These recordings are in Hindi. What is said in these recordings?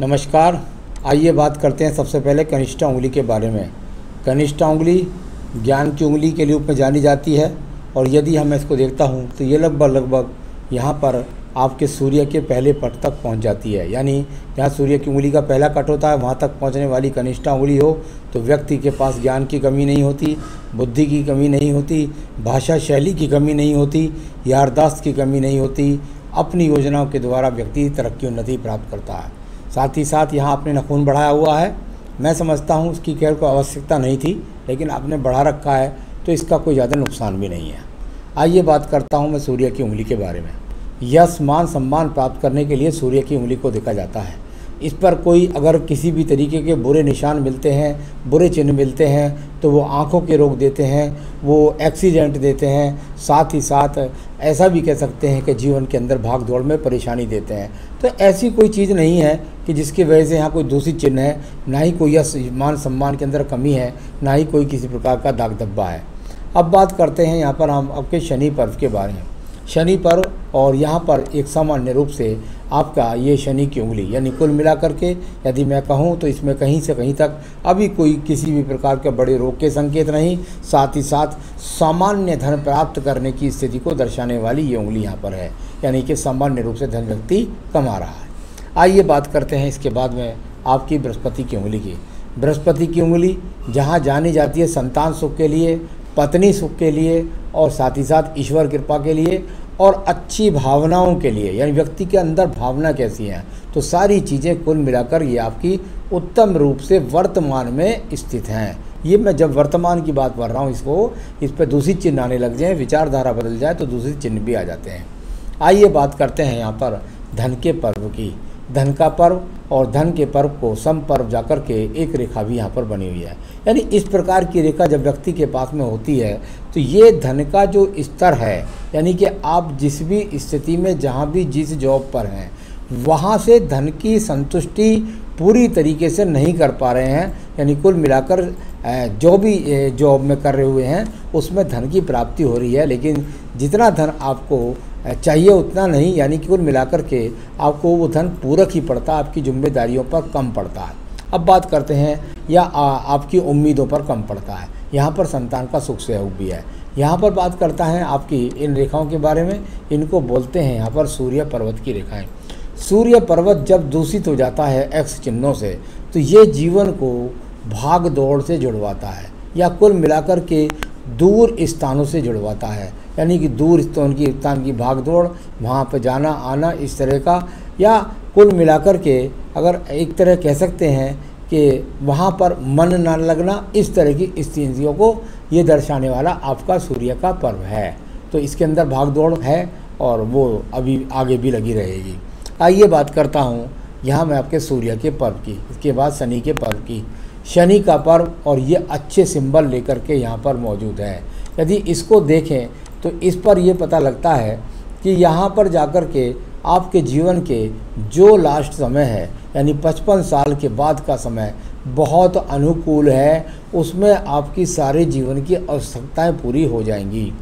नमस्कार। आइए बात करते हैं सबसे पहले कनिष्ठा उंगली के बारे में। कनिष्ठा उंगली ज्ञान की उंगली के रूप में जानी जाती है और यदि हम इसको देखता हूँ तो ये लगभग लगभग यहाँ पर आपके सूर्य के पहले पट तक पहुँच जाती है। यानी जहाँ सूर्य की उंगली का पहला कट होता है, वहाँ तक पहुँचने वाली कनिष्ठा उंगली हो तो व्यक्ति के पास ज्ञान की कमी नहीं होती, बुद्धि की कमी नहीं होती, भाषा शैली की कमी नहीं होती यारदाश्त की कमी नहीं होती, अपनी योजनाओं के द्वारा व्यक्ति तरक्की उन्नति प्राप्त करता है। साथ ही साथ यहाँ आपने नखून बढ़ाया हुआ है। मैं समझता हूँ उसकी केयर को आवश्यकता नहीं थी, लेकिन आपने बढ़ा रखा है तो इसका कोई ज़्यादा नुकसान भी नहीं है। आइए बात करता हूँ मैं सूर्य की उंगली के बारे में। यश मान सम्मान प्राप्त करने के लिए सूर्य की उंगली को देखा जाता है। इस पर कोई अगर किसी भी तरीके के बुरे निशान मिलते हैं, बुरे चिन्ह मिलते हैं तो वो आँखों के रोग देते हैं, वो एक्सीडेंट देते हैं, साथ ही साथ ऐसा भी कह सकते हैं कि जीवन के अंदर भाग दौड़ में परेशानी देते हैं। तो ऐसी कोई चीज़ नहीं है कि जिसकी वजह से यहाँ कोई दूषित चिन्ह है, ना ही कोई यश मान सम्मान के अंदर कमी है, ना ही कोई किसी प्रकार का दाग धब्बा है। अब बात करते हैं यहाँ पर हम आपके शनि पर्व के बारे में। शनि पर्व और यहाँ पर एक सामान्य रूप से आपका ये शनि की उंगली, यानी कुल मिलाकर के यदि मैं कहूँ तो इसमें कहीं से कहीं तक अभी कोई किसी भी प्रकार के बड़े रोग के संकेत नहीं, साथ ही साथ सामान्य धन प्राप्त करने की स्थिति को दर्शाने वाली ये उंगली यहाँ पर है, यानी कि सामान्य रूप से धन व्यक्ति कमा रहा है। आइए बात करते हैं इसके बाद में आपकी बृहस्पति की उंगली की। बृहस्पति की उंगली जहाँ जानी जाती है संतान सुख के लिए, पत्नी सुख के लिए और साथ ही साथ ईश्वर कृपा के लिए और अच्छी भावनाओं के लिए, यानी व्यक्ति के अंदर भावना कैसी है तो सारी चीज़ें कुल मिलाकर ये आपकी उत्तम रूप से वर्तमान में स्थित हैं। ये मैं जब वर्तमान की बात कर रहा हूँ इसको, इस पर दूसरी चिन्ह आने लग जाए, विचारधारा बदल जाए तो दूसरी चिन्ह भी आ जाते हैं। आइए बात करते हैं यहाँ पर धन के पर्व की। धन का पर्व और धन के पर्व को सम पर्व जाकर के एक रेखा भी यहाँ पर बनी हुई है। यानी इस प्रकार की रेखा जब व्यक्ति के पास में होती है तो ये धन का जो स्तर है यानी कि आप जिस भी स्थिति में जहाँ भी जिस जॉब पर हैं वहाँ से धन की संतुष्टि पूरी तरीके से नहीं कर पा रहे हैं। यानी कुल मिलाकर जो भी जॉब में कर रहे हुए हैं उसमें धन की प्राप्ति हो रही है। लेकिन जितना धन आपको चाहिए उतना नहीं। यानी कि कुल मिलाकर के आपको वो धन पूरक ही पड़ता आपकी जिम्मेदारियों पर कम पड़ता है। अब बात करते हैं या आ, आपकी उम्मीदों पर कम पड़ता है। यहाँ पर संतान का सुख सहयोग भी है। यहाँ पर बात करता है आपकी इन रेखाओं के बारे में। इनको बोलते हैं यहाँ पर सूर्य पर्वत की रेखाएँ। सूर्य पर्वत जब दूषित हो जाता है एक्स चिन्हों से तो ये जीवन को भाग दौड़ से जुड़वाता है या कुल मिलाकर के दूर स्थानों से जुड़वाता है। यानी कि दूर स्थान की स्थान की भाग दौड़, वहाँ पर जाना, आना इस तरह का या कुल मिलाकर के अगर एक तरह कह सकते हैं कि वहाँ पर मन न लगना, इस तरह की स्थितियों को ये दर्शाने वाला आपका सूर्य का पर्व है। तो इसके अंदर भाग दौड़ है और वो अभी आगे भी लगी रहेगी। आइए बात करता हूँ यहाँ मैं आपके सूर्य के पर्व की, इसके बाद शनि के पर्व की। शनि का पर्व और ये अच्छे सिंबल लेकर के यहाँ पर मौजूद है। यदि इसको देखें तो इस पर यह पता लगता है कि यहाँ पर जाकर के आपके जीवन के जो लास्ट समय है, यानी पचपन साल के बाद का समय बहुत अनुकूल है। उसमें आपकी सारे जीवन की आवश्यकताएँ पूरी हो जाएँगी।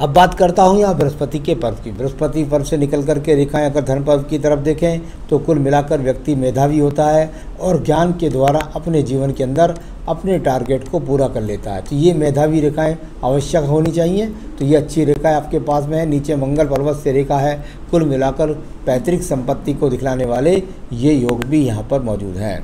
अब बात करता हूँ यहाँ बृहस्पति के पर्व की। बृहस्पति पर्व से निकल करके रेखाएँ अगर धन पर्व की तरफ़ देखें तो कुल मिलाकर व्यक्ति मेधावी होता है और ज्ञान के द्वारा अपने जीवन के अंदर अपने टारगेट को पूरा कर लेता है। तो ये मेधावी रेखाएँ आवश्यक होनी चाहिए। तो ये अच्छी रेखाएँ आपके पास में है। नीचे मंगल पर्वत से रेखा है। कुल मिलाकर पैतृक संपत्ति को दिखलाने वाले ये योग भी यहाँ पर मौजूद हैं।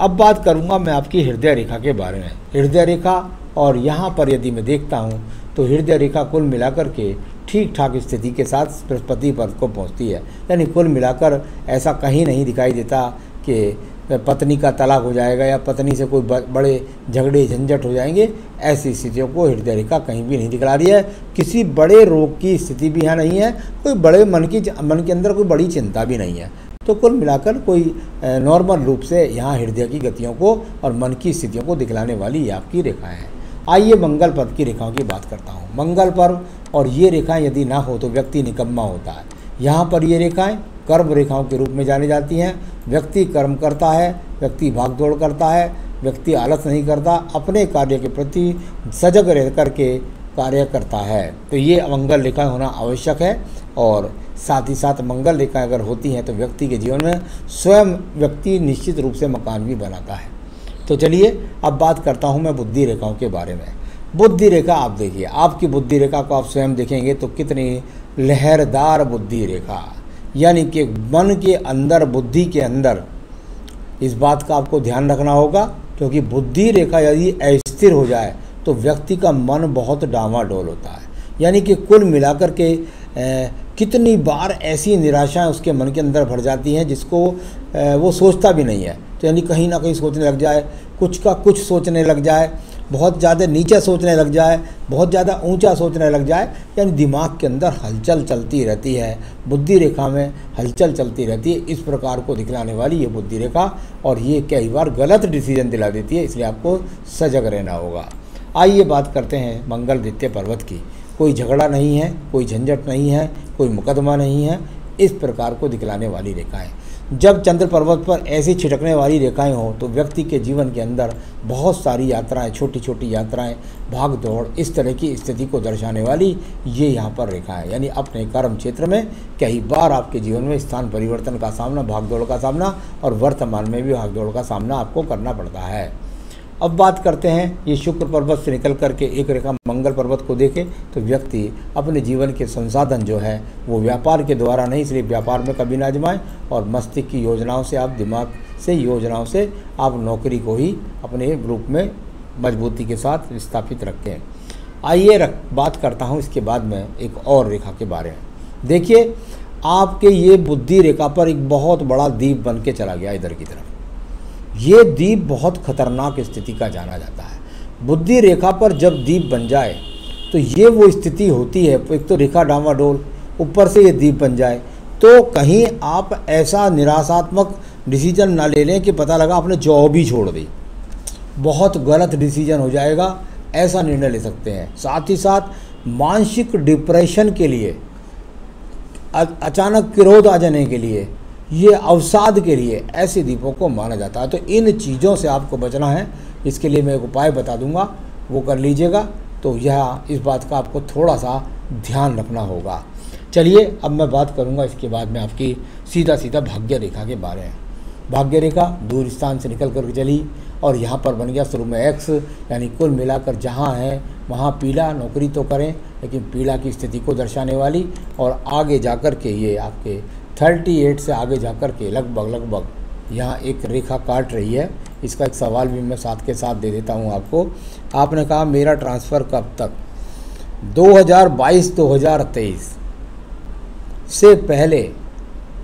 अब बात करूँगा मैं आपकी हृदय रेखा के बारे में। हृदय रेखा और यहाँ पर यदि मैं देखता हूँ तो हृदय रेखा कुल मिलाकर के ठीक ठाक स्थिति के साथ बृहस्पति पद को पहुँचती है। यानी कुल मिलाकर ऐसा कहीं नहीं दिखाई देता कि पत्नी का तलाक हो जाएगा या पत्नी से कोई बड़े झगड़े झंझट हो जाएँगे, ऐसी स्थितियों को हृदय रेखा कहीं भी नहीं दिखला रही है। किसी बड़े रोग की स्थिति भी यहाँ नहीं है, कोई बड़े मन की मन के अंदर कोई बड़ी चिंता भी नहीं है। तो कुल मिलाकर कोई नॉर्मल रूप से यहाँ हृदय की गतियों को और मन की स्थितियों को दिखलाने वाली आपकी रेखाएँ हैं। आइए मंगल पर्व की रेखाओं की बात करता हूँ। मंगल पर्व और ये रेखाएँ यदि ना हो तो व्यक्ति निकम्मा होता है। यहाँ पर ये रेखाएँ कर्म रेखाओं के रूप में जानी जाती हैं। व्यक्ति कर्म करता है, व्यक्ति भागदौड़ करता है, व्यक्ति आलस नहीं करता, अपने कार्य के प्रति सजग रह करके कार्य करता है। तो ये मंगल रेखाएँ होना आवश्यक है और साथ ही साथ मंगल रेखाएँ अगर होती हैं तो व्यक्ति के जीवन में स्वयं व्यक्ति निश्चित रूप से मकान भी बनाता है। तो चलिए, अब बात करता हूँ मैं बुद्धि रेखाओं के बारे में। बुद्धि रेखा आप देखिए, आपकी बुद्धि रेखा को आप स्वयं देखेंगे तो कितनी लहरदार बुद्धि रेखा यानी कि मन के अंदर, बुद्धि के अंदर। इस बात का आपको ध्यान रखना होगा, क्योंकि बुद्धि रेखा यदि अस्थिर हो जाए तो व्यक्ति का मन बहुत डामाडोल होता है। यानी कि कुल मिलाकर के कितनी बार ऐसी निराशाएँ उसके मन के अंदर भर जाती हैं जिसको वो सोचता भी नहीं है। तो यानी कहीं ना कहीं सोचने लग जाए, कुछ का कुछ सोचने लग जाए, बहुत ज़्यादा नीचा सोचने लग जाए, बहुत ज़्यादा ऊँचा सोचने लग जाए, यानी दिमाग के अंदर हलचल चलती रहती है बुद्धि रेखा में हलचल चलती रहती है, इस प्रकार को दिखलाने वाली ये बुद्धि रेखा और ये कई बार गलत डिसीज़न दिला देती है, इसलिए आपको सजग रहना होगा। आइए बात करते हैं मंगल द्वितीय पर्वत की। कोई झगड़ा नहीं है, कोई झंझट नहीं है, कोई मुकदमा नहीं है, इस प्रकार को दिखलाने वाली रेखाएँ। जब चंद्र पर्वत पर ऐसी छिटकने वाली रेखाएँ हों तो व्यक्ति के जीवन के अंदर बहुत सारी यात्राएँ छोटी छोटी यात्राएँ भाग दौड़ इस तरह की स्थिति को दर्शाने वाली ये यहाँ पर रेखा है यानी अपने कर्म क्षेत्र में कई बार आपके जीवन में स्थान परिवर्तन का सामना भाग दौड़ का सामना और वर्तमान में भी भाग दौड़ का सामना आपको करना पड़ता है। अब बात करते हैं, ये शुक्र पर्वत से निकल करके एक रेखा मंगल पर्वत को देखे तो व्यक्ति अपने जीवन के संसाधन जो है, वो व्यापार के द्वारा नहीं, इसलिए व्यापार में कभी ना आजमाएँ और मस्तिष्क की योजनाओं से आप, दिमाग से योजनाओं से आप नौकरी को ही अपने रूप में मजबूती के साथ स्थापित रखें। आइए रख, बात करता हूँ इसके बाद में एक और रेखा के बारे में। देखिए, आपके ये बुद्धि रेखा पर एक बहुत बड़ा दीप बन के चला गया इधर की तरफ़। ये दीप बहुत खतरनाक स्थिति का जाना जाता है। बुद्धि रेखा पर जब दीप बन जाए तो ये वो स्थिति होती है। एक तो रेखा डामाडोल ऊपर से ये दीप बन जाए। तो कहीं आप ऐसा निराशात्मक डिसीज़न ना ले लें कि पता लगा आपने जॉब ही छोड़ दी। बहुत गलत डिसीज़न हो जाएगा, ऐसा निर्णय ले सकते हैं। साथ ही साथ मानसिक डिप्रेशन के लिए अचानक क्रोध आ जाने के लिए ये अवसाद के लिए ऐसे दीपों को माना जाता है। तो इन चीज़ों से आपको बचना है। इसके लिए मैं एक उपाय बता दूँगा। वो कर लीजिएगा। तो यह इस बात का आपको थोड़ा सा ध्यान रखना होगा। चलिए, अब मैं बात करूँगा इसके बाद में आपकी सीधा सीधा भाग्य रेखा के बारे में। भाग्य रेखा दूर स्थान से निकल कर चली और यहाँ पर बन गया शुरू में एक्स यानी कुल मिलाकर जहाँ है, वहाँ पीला नौकरी तो करें, लेकिन पीला की स्थिति को दर्शाने वाली और आगे जाकर के ये आपके थर्टी एट से आगे जा कर के लगभग लगभग यहाँ एक रेखा काट रही है। इसका एक सवाल भी मैं साथ के साथ दे देता हूँ आपको। आपने कहा, मेरा ट्रांसफ़र कब तक? 2022-2023 से पहले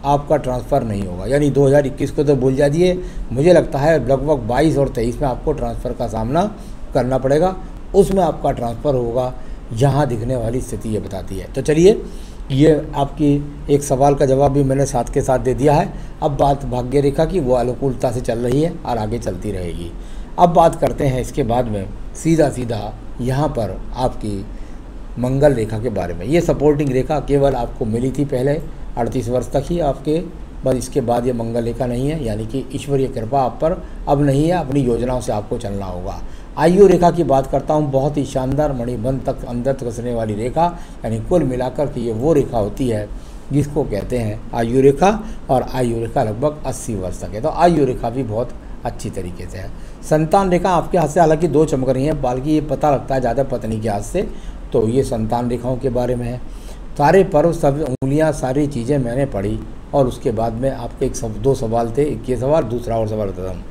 आपका ट्रांसफ़र नहीं होगा। यानी 2021 को तो भूल जाइए। मुझे लगता है लगभग 22 और 23 में आपको ट्रांसफ़र का सामना करना पड़ेगा। उसमें आपका ट्रांसफ़र होगा। यहाँ दिखने वाली स्थिति ये बताती है। तो चलिए ये आपकी एक सवाल का जवाब भी मैंने साथ के साथ दे दिया है। अब बात भाग्य रेखा की, वो अनुकूलता से चल रही है और आगे चलती रहेगी। अब बात करते हैं इसके बाद में सीधा सीधा यहाँ पर आपकी मंगल रेखा के बारे में। ये सपोर्टिंग रेखा केवल आपको मिली थी पहले, अड़तीस वर्ष तक ही आपके, बस इसके बाद ये मंगल रेखा नहीं है, यानी कि ईश्वरीय कृपा आप पर अब नहीं है, अपनी योजनाओं से आपको चलना होगा। आयु रेखा की बात करता हूँ, बहुत ही शानदार मणिबंध तक अंदर तक कसने वाली रेखा, यानी कुल मिलाकर के ये वो रेखा होती है, जिसको कहते हैं आयु रेखा, और आयु रेखा लगभग 80 वर्ष तक है। तो आयु रेखा भी बहुत अच्छी तरीके से है। संतान रेखा आपके हाथ से हालाँकि दो चमक रही हैं, बल्कि ये पता लगता है ज़्यादा पत्नी के हाथ से तो ये संतान रेखाओं के बारे में है। सारे पर्व, सब उंगलियाँ, सारी चीज़ें मैंने पढ़ी, और उसके बाद में आपके एक सब दो सवाल थे, एक ये सवाल, दूसरा और सवाल बताता हूँ।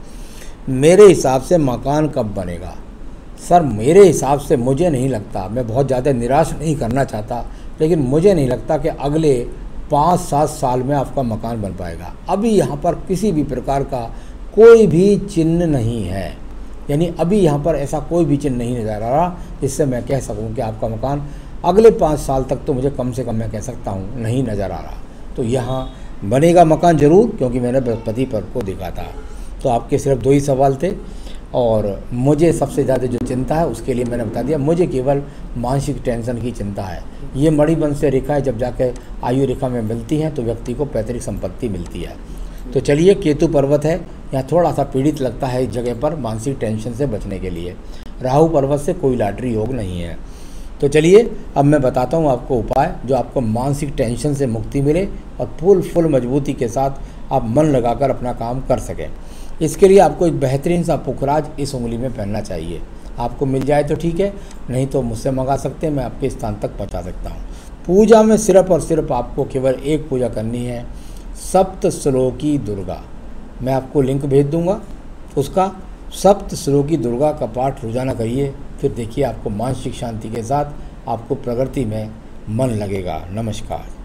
मेरे हिसाब से मकान कब बनेगा? सर, मेरे हिसाब से मुझे नहीं लगता। मैं बहुत ज़्यादा निराश नहीं करना चाहता, लेकिन मुझे नहीं लगता कि अगले पाँच सात साल में आपका मकान बन पाएगा। अभी यहाँ पर किसी भी प्रकार का कोई भी चिन्ह नहीं है। यानी अभी यहाँ पर ऐसा कोई भी चिन्ह नहीं नज़र आ रहा, जिससे मैं कह सकूँ कि आपका मकान अगले पाँच साल तक तो मुझे कम से कम मैं कह सकता हूँ, नहीं नज़र आ रहा। तो यहाँ बनेगा मकान ज़रूर, क्योंकि मैंने बृहस्पति पर को देखा था। तो आपके सिर्फ़ दो ही सवाल थे और मुझे सबसे ज़्यादा जो चिंता है, उसके लिए मैंने बता दिया, मुझे केवल मानसिक टेंशन की चिंता है। ये मणिबंध से रेखा है, जब जाकर आयु रेखा में मिलती हैं तो व्यक्ति को पैतृक संपत्ति मिलती है। तो चलिए, केतु पर्वत है, यहाँ थोड़ा सा पीड़ित लगता है इस जगह पर मानसिक टेंशन से बचने के लिए। राहु पर्वत से कोई लाटरी योग नहीं है। तो चलिए, अब मैं बताता हूँ आपको उपाय जो आपको मानसिक टेंशन से मुक्ति मिले और फुल फुल मजबूती के साथ आप मन लगाकर अपना काम कर सकें। इसके लिए आपको एक बेहतरीन सा पुखराज इस उंगली में पहनना चाहिए। आपको मिल जाए तो ठीक है, नहीं तो मुझसे मंगा सकते हैं मैं आपके स्थान तक पहुँचा सकता हूँ। पूजा में सिर्फ़ और सिर्फ़ आपको केवल एक पूजा करनी है सप्त श्लोकी दुर्गा। मैं आपको लिंक भेज दूँगा, उसका सप्त श्लोकी दुर्गा का पाठ रोज़ाना करिए, फिर देखिए आपको मानसिक शांति के साथ आपको प्रगति में मन लगेगा। नमस्कार।